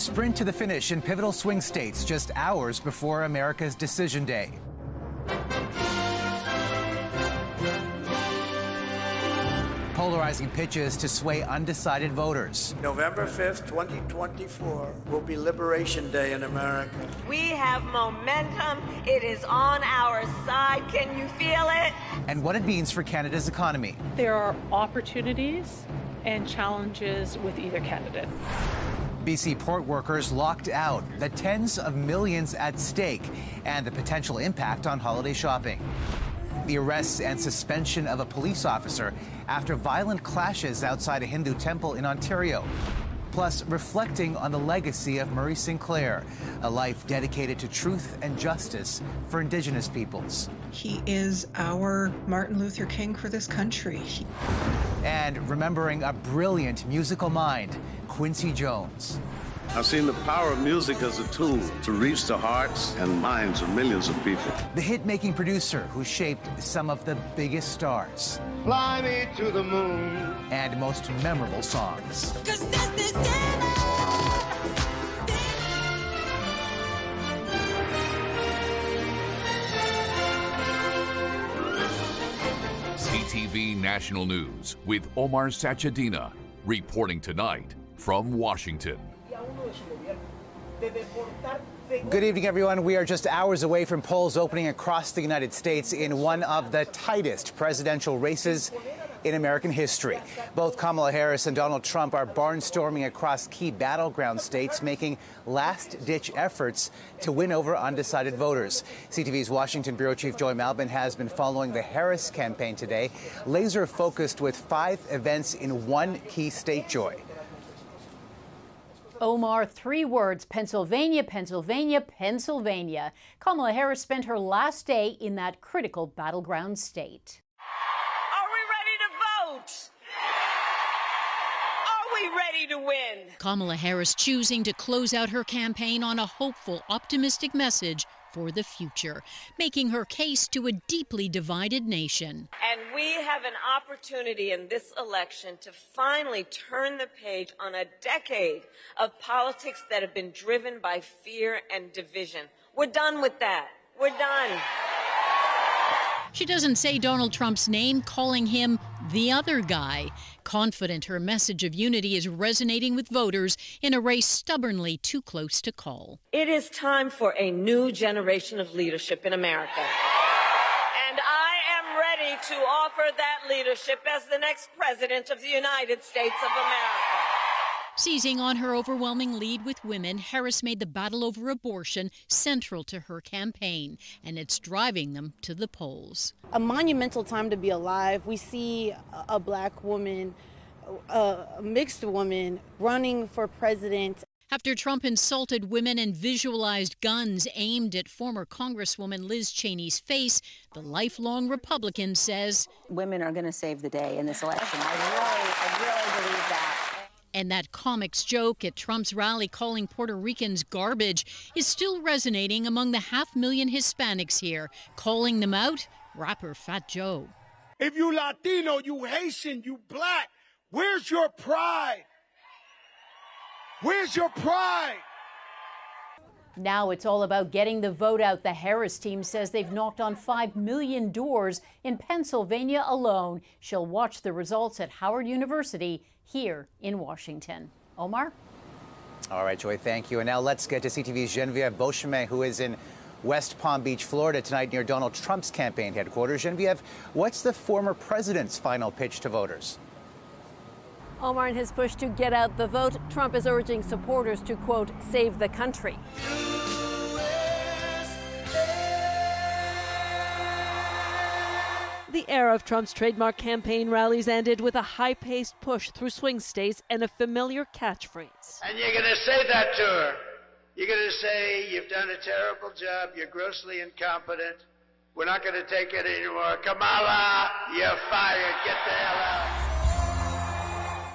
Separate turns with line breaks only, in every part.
sprint to the finish in pivotal swing states just hours before America's decision day. Polarizing pitches to sway undecided voters.
November 5th, 2024 will be Liberation Day in America.
We have momentum. It is on our side. Can you feel it?
And what it means for Canada's economy.
There are opportunities and challenges with either candidate.
BC port workers locked out, the tens of millions at stake, and the potential impact on holiday shopping. The arrests and suspension of a police officer after violent clashes outside a Hindu temple in Ontario. Plus, reflecting on the legacy of Murray Sinclair, a life dedicated to truth and justice for Indigenous peoples.
He is our Martin Luther King for this country.
And remembering a brilliant musical mind, Quincy Jones.
I've seen the power of music as a tool to reach the hearts and minds of millions of people.
The hit making producer who shaped some of the biggest stars.
Fly me to the moon.
And most memorable songs.
CTV National News with Omar Sachedina reporting tonight from Washington.
Good evening, everyone. We are just hours away from polls opening across the United States in one of the tightest presidential races in American history. Both Kamala Harris and Donald Trump are barnstorming across key battleground states, making last ditch efforts to win over undecided voters. CTV's Washington Bureau Chief Joy Malbon has been following the Harris campaign today, laser focused with five events in one key state, Joy.
Omar, three words Pennsylvania, Pennsylvania, Pennsylvania. Kamala Harris spent her last day in that critical battleground state.
Are we ready to vote? We ready to win?
Kamala Harris choosing to close out her campaign on a hopeful, optimistic message for the future, making her case to a deeply divided nation.
And we have an opportunity in this election to finally turn the page on a decade of politics that have been driven by fear and division. We're done with that. We're done.
She doesn't say Donald Trump's name, calling him the other guy. Confident her message of unity is resonating with voters in a race stubbornly too close to call.
It is time for a new generation of leadership in America. And I am ready to offer that leadership as the next president of the United States of America.
Seizing on her overwhelming lead with women, Harris made the battle over abortion central to her campaign, and it's driving them to the polls.
A monumental time to be alive. We see a black woman, a mixed woman, running for president.
After Trump insulted women and visualized guns aimed at former Congresswoman Liz Cheney's face, the lifelong Republican says
women are going to save the day in this election. I really, I really believe that.
And that comics joke at Trump's rally calling Puerto Ricans garbage is still resonating among the half million Hispanics here. Calling them out, rapper Fat Joe.
If you Latino, you Haitian, you black, where's your pride? Where's your pride?
Now it's all about getting the vote out. The Harris team says they've knocked on 5 million doors in Pennsylvania alone. She'll watch the results at Howard University here in Washington. Omar?
All right, Joy, thank you. And now let's get to CTV's Genevieve Beauchemin, who is in West Palm Beach, Florida, tonight near Donald Trump's campaign headquarters. Genevieve, what's the former president's final pitch to voters?
Omar, in his push to get out the vote, Trump is urging supporters to, quote, save the country.
The era of Trump's trademark campaign rallies ended with a high paced push through swing states and a familiar catchphrase.
And you're going to say that to her. You're going to say, You've done a terrible job. You're grossly incompetent. We're not going to take it anymore. Kamala, you're fired. Get the hell out.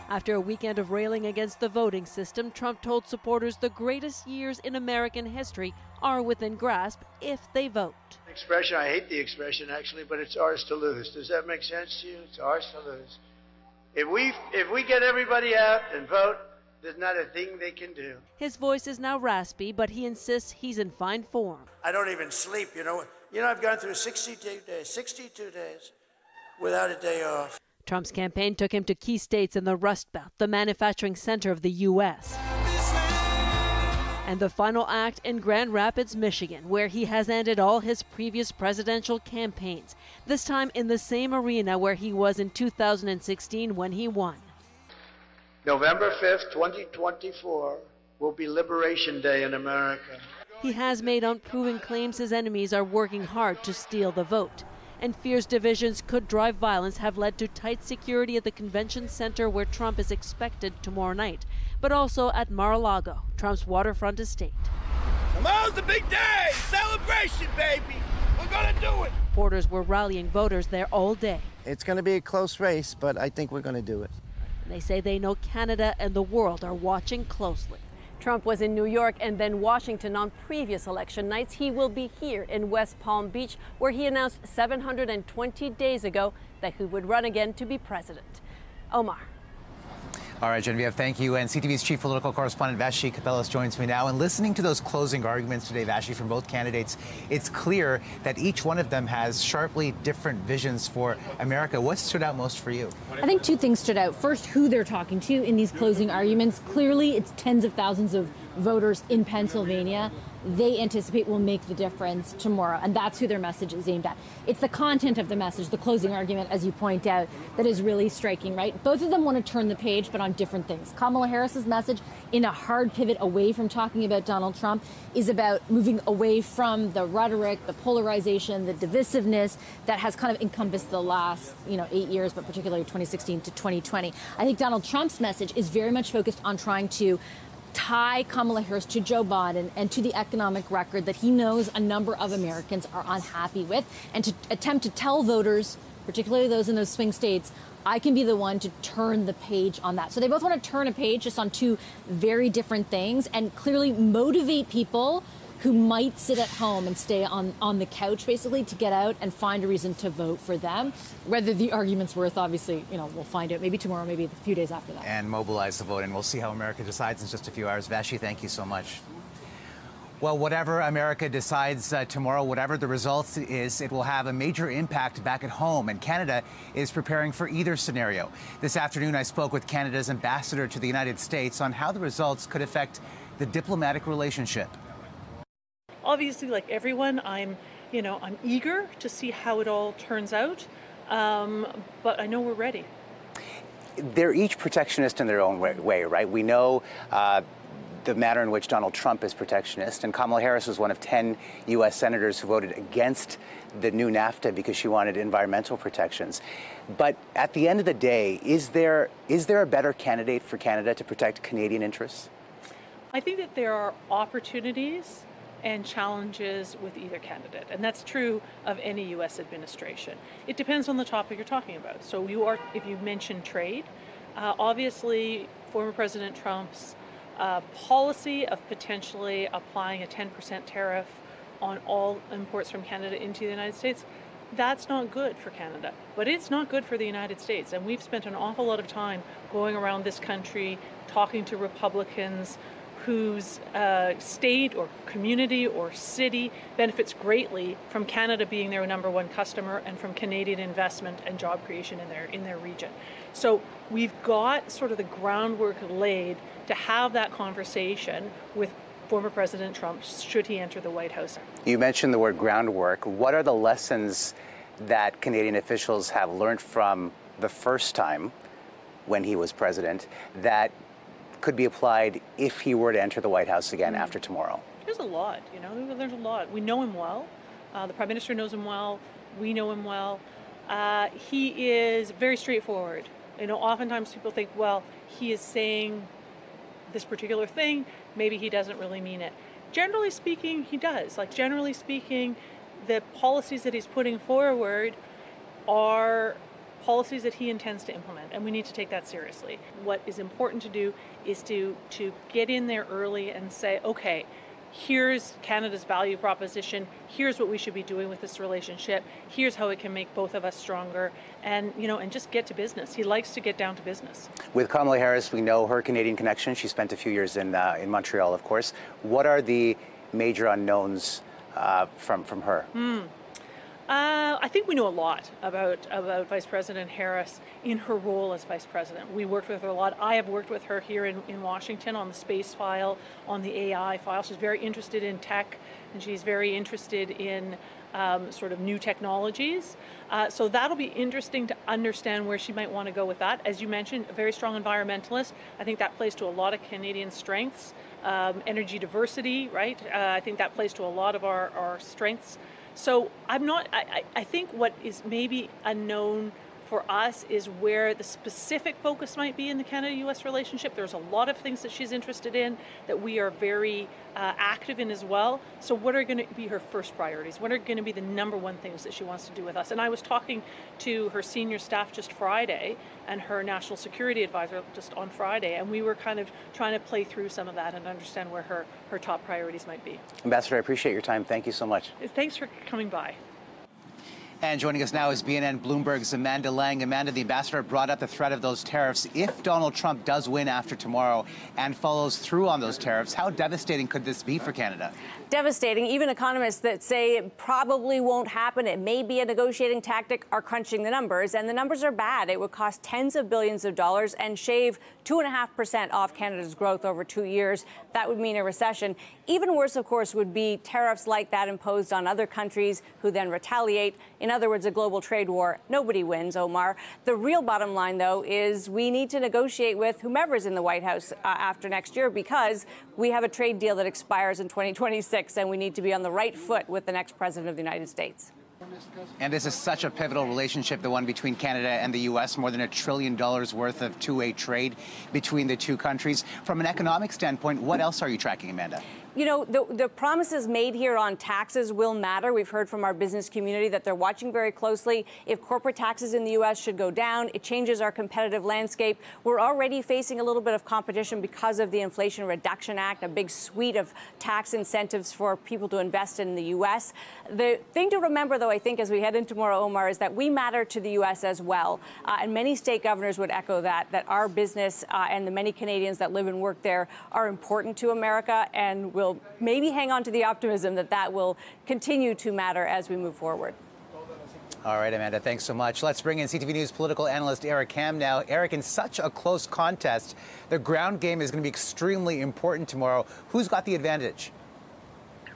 After a weekend of railing against the voting system, Trump told supporters the greatest years in American history are within grasp if they vote.
Expression, I hate the expression actually, but it's ours to lose. Does that make sense to you? It's ours to lose. If we if we get everybody out and vote, There's not a thing they can do.
His voice is now raspy, but he insists he's in fine form.
I don't even sleep, you know. You know, I've gone through 62 days, 62 days without a day off.
Trump's campaign took him to key states in the Rust Belt, the manufacturing center of the U.S. And the final act in Grand Rapids, Michigan, where he has ended all his previous presidential campaigns, this time in the same arena where he was in 2016 when he won.
November 5th, 2024 will be Liberation Day in America.
He has made unproven claims his enemies are working hard to steal the vote. And fears divisions could drive violence have led to tight security at the convention center where Trump is expected tomorrow night, but also at Mar-a-Lago, Trump's waterfront estate.
Tomorrow's the big day! Celebration, baby! We're gonna do it!
Porters were rallying voters there all day.
It's going to be a close race, but I think we're going to do it.
They say they know Canada and the world are watching closely.
Trump was in New York and then Washington on previous election nights. He will be here in West Palm Beach, where he announced 720 days ago that he would run again to be president. Omar.
All right, Genevieve, thank you. And CTV's chief political correspondent Vassy Kapelos joins me now. And listening to those closing arguments today, Vassy, from both candidates, it's clear that each one of them has sharply different visions for America. What stood out most for you?
I think two things stood out. First, who they're talking to in these closing arguments. Clearly, it's tens of thousands of voters in Pennsylvania they anticipate will make the difference tomorrow. And that's who their message is aimed at. It's the content of the message, the closing argument, as you point out, that is really striking, right? Both of them want to turn the page, but on different things. Kamala Harris's message, in a hard pivot away from talking about Donald Trump, is about moving away from the rhetoric, the polarization, the divisiveness that has kind of encompassed the last, you know, eight years, but particularly 2016 to 2020. I think Donald Trump's message is very much focused on trying to tie Kamala Harris to Joe Biden and to the economic record that he knows a number of Americans are unhappy with, and to attempt to tell voters, particularly those in those swing states, I can be the one to turn the page on that. So they both want to turn a page just on two very different things and clearly motivate people who might sit at home and stay on, on the couch basically to get out and find a reason to vote for them. Whether the argument's worth, obviously, you know, we'll find out maybe tomorrow, maybe a few days after that.
And mobilize the vote, and we'll see how America decides in just a few hours. Vassy, thank you so much. Well, whatever America decides uh, tomorrow, whatever the results is, it will have a major impact back at home, and Canada is preparing for either scenario. This afternoon, I spoke with Canada's ambassador to the United States on how the results could affect the diplomatic relationship
obviously, like everyone, I'm, you know, I'm eager to see how it all turns out. Um, but I know we're ready.
They're each protectionist in their own way, way right? We know uh, the manner in which Donald Trump is protectionist, and Kamala Harris was one of 10 U.S. senators who voted against the new NAFTA because she wanted environmental protections. But at the end of the day, is there is there a better candidate for Canada to protect Canadian interests?
I think that there are opportunities and challenges with either candidate. And that's true of any U.S. administration. It depends on the topic you're talking about. So you are, if you mention trade, uh, obviously former President Trump's uh, policy of potentially applying a 10% tariff on all imports from Canada into the United States, that's not good for Canada. But it's not good for the United States. And we've spent an awful lot of time going around this country talking to Republicans, whose uh, state or community or city benefits greatly from Canada being their number one customer and from Canadian investment and job creation in their in their region. So we've got sort of the groundwork laid to have that conversation with former President Trump should he enter the White House.
You mentioned the word groundwork. What are the lessons that Canadian officials have learned from the first time when he was president that could be applied if he were to enter the White House again mm. after tomorrow?
There's a lot, you know, there's a lot. We know him well. Uh, the Prime Minister knows him well. We know him well. Uh, he is very straightforward. You know, oftentimes people think, well, he is saying this particular thing, maybe he doesn't really mean it. Generally speaking, he does. Like, generally speaking, the policies that he's putting forward are policies that he intends to implement, and we need to take that seriously. What is important to do is to, to get in there early and say, okay, here's Canada's value proposition, here's what we should be doing with this relationship, here's how it can make both of us stronger, and you know, and just get to business. He likes to get down to business.
With Kamala Harris, we know her Canadian connection. She spent a few years in uh, in Montreal, of course. What are the major unknowns uh, from from her?
Mm. Uh, I think we know a lot about about Vice President Harris in her role as Vice President. We worked with her a lot. I have worked with her here in, in Washington on the space file, on the AI file. She's very interested in tech, and she's very interested in um, sort of new technologies. Uh, so that'll be interesting to understand where she might want to go with that. As you mentioned, a very strong environmentalist. I think that plays to a lot of Canadian strengths. Um, energy diversity, right? Uh, I think that plays to a lot of our, our strengths. So I'm not, I, I think what is maybe unknown for us is where the specific focus might be in the Canada-U.S. relationship. There's a lot of things that she's interested in that we are very uh, active in as well. So what are going to be her first priorities? What are going to be the number one things that she wants to do with us? And I was talking to her senior staff just Friday and her national security advisor just on Friday, and we were kind of trying to play through some of that and understand where her, her top priorities might be.
Ambassador, I appreciate your time. Thank you so much.
Thanks for coming by.
And joining us now is BNN Bloomberg's Amanda Lang. Amanda, the ambassador brought up the threat of those tariffs. If Donald Trump does win after tomorrow and follows through on those tariffs, how devastating could this be for Canada?
Devastating. Even economists that say it probably won't happen, it may be a negotiating tactic, are crunching the numbers. And the numbers are bad. It would cost tens of billions of dollars and shave 2.5% off Canada's growth over two years. That would mean a recession. Even worse, of course, would be tariffs like that imposed on other countries who then retaliate. In other words, a global trade war. Nobody wins, Omar. The real bottom line, though, is we need to negotiate with whomever's in the White House uh, after next year because we have a trade deal that expires in 2026 and we need to be on the right foot with the next president of the United States.
And this is such a pivotal relationship, the one between Canada and the U.S., more than a trillion dollars worth of two-way trade between the two countries. From an economic standpoint, what else are you tracking, Amanda?
You know, the, the promises made here on taxes will matter. We've heard from our business community that they're watching very closely. If corporate taxes in the U.S. should go down, it changes our competitive landscape. We're already facing a little bit of competition because of the Inflation Reduction Act, a big suite of tax incentives for people to invest in the U.S. The thing to remember, though, I think, as we head into tomorrow, Omar, is that we matter to the U.S. as well. Uh, and many state governors would echo that, that our business uh, and the many Canadians that live and work there are important to America and will will maybe hang on to the optimism that that will continue to matter as we move forward.
All right, Amanda, thanks so much. Let's bring in CTV News political analyst Eric Ham now. Eric, in such a close contest, the ground game is going to be extremely important tomorrow. Who's got the advantage?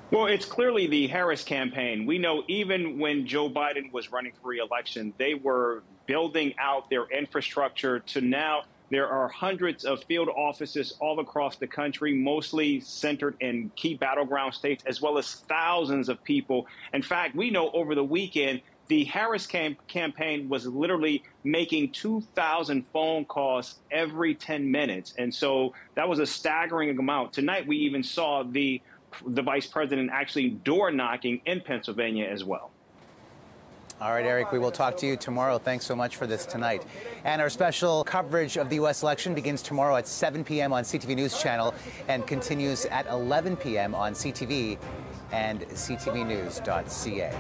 Well, it's clearly the Harris campaign. We know even when Joe Biden was running for re-election, they were building out their infrastructure to now there are hundreds of field offices all across the country, mostly centered in key battleground states, as well as thousands of people. In fact, we know over the weekend, the Harris cam- campaign was literally making 2,000 phone calls every 10 minutes. And so that was a staggering amount. Tonight, we even saw the, the vice president actually door knocking in Pennsylvania as well.
All right, Eric, we will talk to you tomorrow. Thanks so much for this tonight. And our special coverage of the U.S. election begins tomorrow at 7 p.m. on CTV News Channel and continues at 11 p.m. on CTV and ctvnews.ca.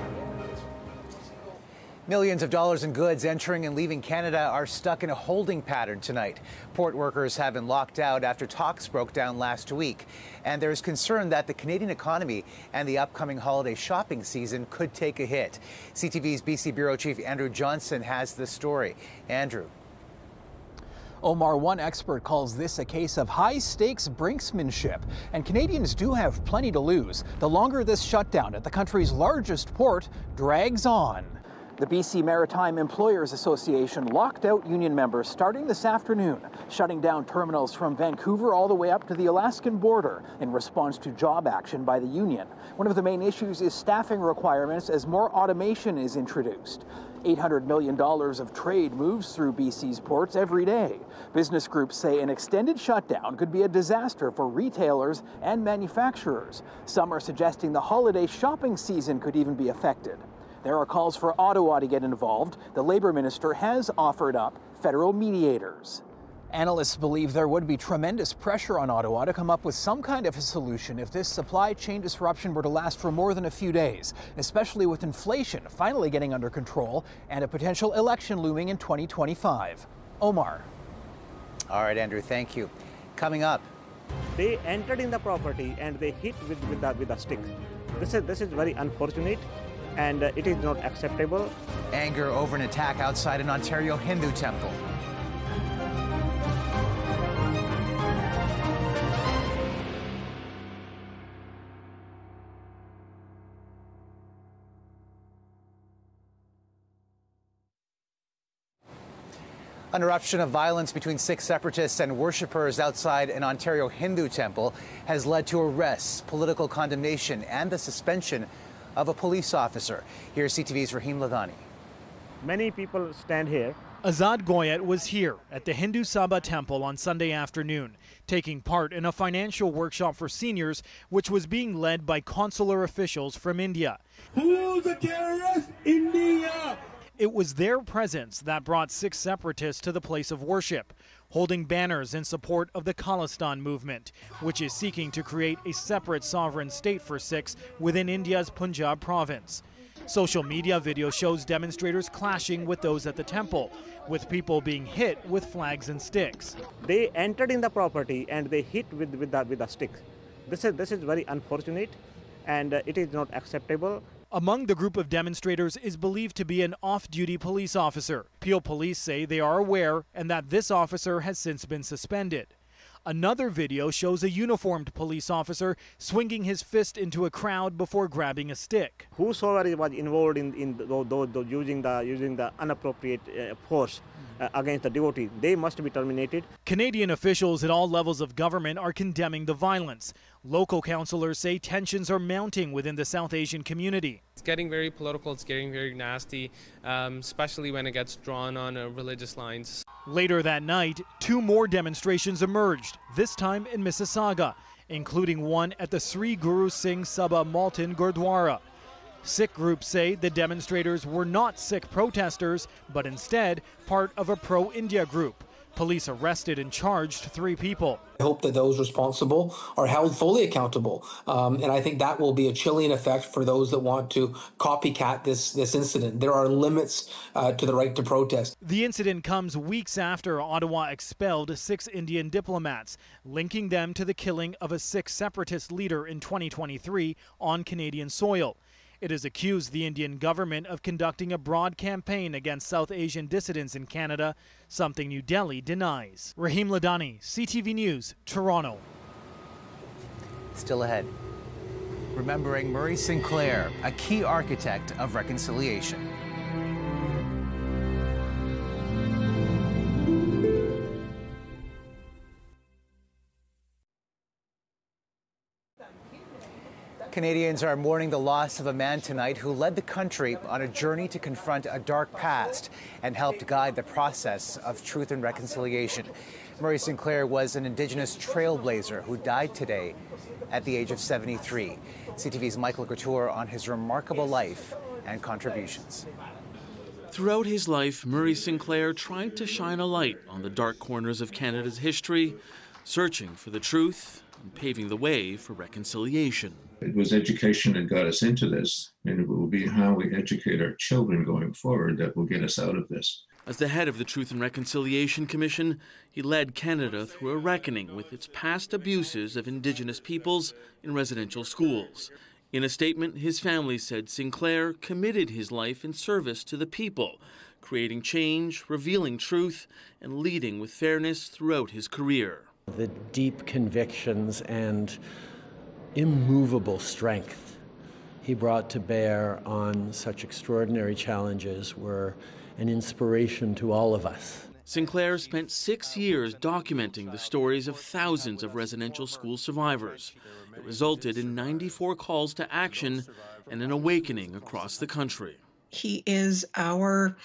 Millions of dollars in goods entering and leaving Canada are stuck in a holding pattern tonight. Port workers have been locked out after talks broke down last week. And there is concern that the Canadian economy and the upcoming holiday shopping season could take a hit. CTV's BC Bureau Chief Andrew Johnson has the story. Andrew.
Omar, one expert calls this a case of high stakes brinksmanship, and Canadians do have plenty to lose. The longer this shutdown at the country's largest port drags on. The BC Maritime Employers Association locked out union members starting this afternoon, shutting down terminals from Vancouver all the way up to the Alaskan border in response to job action by the union. One of the main issues is staffing requirements as more automation is introduced. $800 million of trade moves through BC's ports every day. Business groups say an extended shutdown could be a disaster for retailers and manufacturers. Some are suggesting the holiday shopping season could even be affected. There are calls for Ottawa to get involved. The Labour Minister has offered up federal mediators. Analysts believe there would be tremendous pressure on Ottawa to come up with some kind of a solution if this supply chain disruption were to last for more than a few days, especially with inflation finally getting under control and a potential election looming in 2025. Omar.
All right, Andrew, thank you. Coming up.
They entered in the property and they hit with, with, the, with a stick. This is, this is very unfortunate and uh, it is not acceptable.
Anger over an attack outside an Ontario Hindu temple. An eruption of violence between Sikh separatists and worshippers outside an Ontario Hindu temple has led to arrests, political condemnation, and the suspension of a police officer. Here's CTV's Rahim Ladani.
Many people stand here.
Azad Goyat was here at the Hindu Sabha temple on Sunday afternoon, taking part in a financial workshop for seniors, which was being led by consular officials from India.
Who's a terrorist? India!
It was their presence that brought Sikh separatists to the place of worship, holding banners in support of the Khalistan movement, which is seeking to create a separate sovereign state for Sikhs within India's Punjab province. Social media video shows demonstrators clashing with those at the temple, with people being hit with flags and sticks.
They entered in the property and they hit with, with, the, with a stick. This is, this is very unfortunate and it is not acceptable.
Among the group of demonstrators is believed to be an off duty police officer. Peel police say they are aware and that this officer has since been suspended. Another video shows a uniformed police officer swinging his fist into a crowd before grabbing a stick.
Whosoever was involved in, in the, the, the, using, the, using the inappropriate uh, force uh, against the devotee, they must be terminated.
Canadian officials at all levels of government are condemning the violence. Local councillors say tensions are mounting within the South Asian community.
It's getting very political, it's getting very nasty, um, especially when it gets drawn on uh, religious lines.
Later that night, two more demonstrations emerged, this time in Mississauga, including one at the Sri Guru Singh Sabha Malton Gurdwara. Sikh groups say the demonstrators were not Sikh protesters, but instead part of a pro India group. Police arrested and charged three people.
I hope that those responsible are held fully accountable. Um, and I think that will be a chilling effect for those that want to copycat this, this incident. There are limits uh, to the right to protest.
The incident comes weeks after Ottawa expelled six Indian diplomats, linking them to the killing of a Sikh separatist leader in 2023 on Canadian soil. It has accused the Indian government of conducting a broad campaign against South Asian dissidents in Canada, something New Delhi denies. Rahim Ladani, CTV News, Toronto.
Still ahead. Remembering Murray Sinclair, a key architect of reconciliation. Canadians are mourning the loss of a man tonight who led the country on a journey to confront a dark past and helped guide the process of truth and reconciliation. Murray Sinclair was an Indigenous trailblazer who died today at the age of 73. CTV's Michael Couture on his remarkable life and contributions.
Throughout his life, Murray Sinclair tried to shine a light on the dark corners of Canada's history, searching for the truth and paving the way for reconciliation.
It was education that got us into this, and it will be how we educate our children going forward that will get us out of this.
As the head of the Truth and Reconciliation Commission, he led Canada through a reckoning with its past abuses of Indigenous peoples in residential schools. In a statement, his family said Sinclair committed his life in service to the people, creating change, revealing truth, and leading with fairness throughout his career.
The deep convictions and immovable strength he brought to bear on such extraordinary challenges were an inspiration to all of us.
Sinclair spent six years documenting the stories of thousands of residential school survivors. It resulted in 94 calls to action and an awakening across the country.
He is our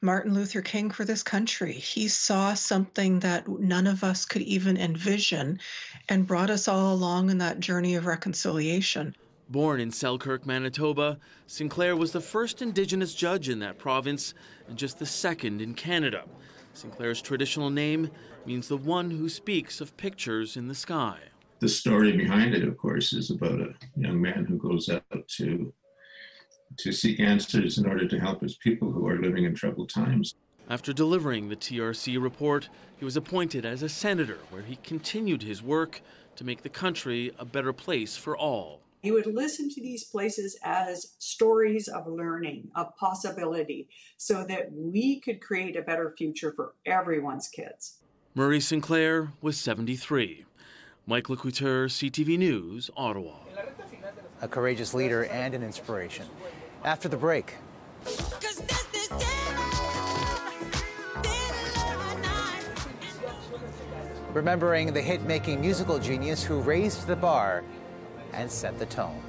Martin Luther King for this country. He saw something that none of us could even envision and brought us all along in that journey of reconciliation.
Born in Selkirk, Manitoba, Sinclair was the first Indigenous judge in that province and just the second in Canada. Sinclair's traditional name means the one who speaks of pictures in the sky.
The story behind it, of course, is about a young man who goes out to to seek answers in order to help his people who are living in troubled times.
After delivering the TRC report, he was appointed as a senator, where he continued his work to make the country a better place for all.
He would listen to these places as stories of learning, of possibility, so that we could create a better future for everyone's kids.
Murray Sinclair was 73. Mike Le Couteur, CTV News, Ottawa.
A courageous leader and an inspiration. After the break. Remembering the hit making musical genius who raised the bar and set the tone.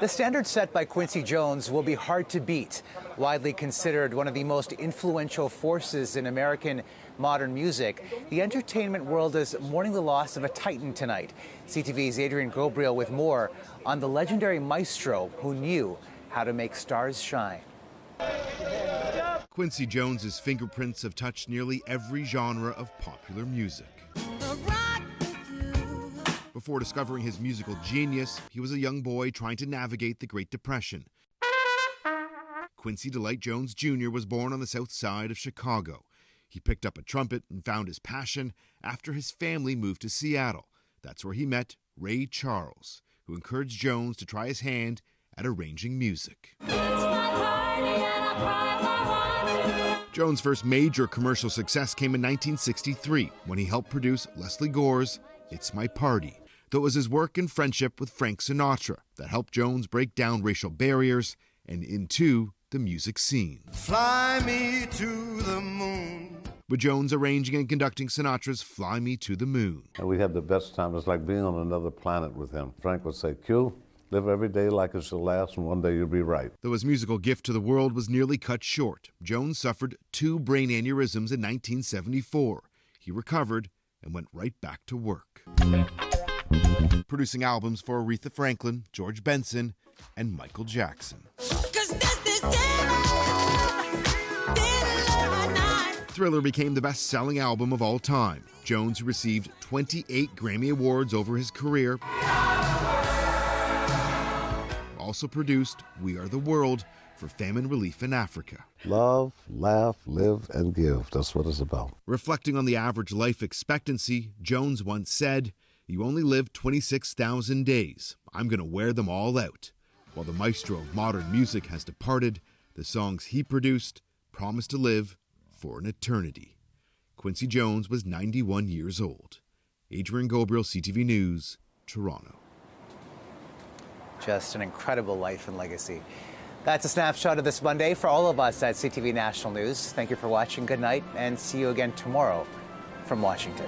The standard set by Quincy Jones will be hard to beat. Widely considered one of the most influential forces in American modern music, the entertainment world is mourning the loss of a titan tonight. CTV's Adrian Ghobrial with more on the legendary maestro who knew how to make stars shine.
Quincy Jones's fingerprints have touched nearly every genre of popular music. Before discovering his musical genius, he was a young boy trying to navigate the Great Depression. Quincy Delight Jones Jr. was born on the south side of Chicago. He picked up a trumpet and found his passion after his family moved to Seattle. That's where he met Ray Charles, who encouraged Jones to try his hand at arranging music. Jones' first major commercial success came in 1963 when he helped produce Lesley Gore's It's My Party. Though it was his work and friendship with Frank Sinatra that helped Jones break down racial barriers and into the music scene.
Fly me to the moon.
With Jones arranging and conducting Sinatra's Fly Me to the Moon.
And we had the best time. It's like being on another planet with him. Frank would say, Q, live every day like it's the last, and one day you'll be right.
Though his musical gift to the world was nearly cut short, Jones suffered two brain aneurysms in 1974. He recovered and went right back to work. Producing albums for Aretha Franklin, George Benson, and Michael Jackson. Thriller became the best selling album of all time. Jones received 28 Grammy Awards over his career. Also produced We Are the World for famine relief in Africa.
Love, laugh, live, and give. That's what it's about.
Reflecting on the average life expectancy, Jones once said, You only live 26,000 days. I'm going to wear them all out. While the maestro of modern music has departed, the songs he produced promise to live for an eternity. Quincy Jones was 91 years old. Adrian Ghobrial, CTV News, Toronto.
Just an incredible life and legacy. That's a snapshot of this Monday for all of us at CTV National News. Thank you for watching. Good night, and see you again tomorrow from Washington.